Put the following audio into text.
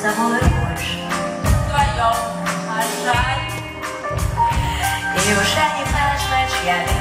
с тобой вдвоем, а жаль. И уже не знаешь, я ведь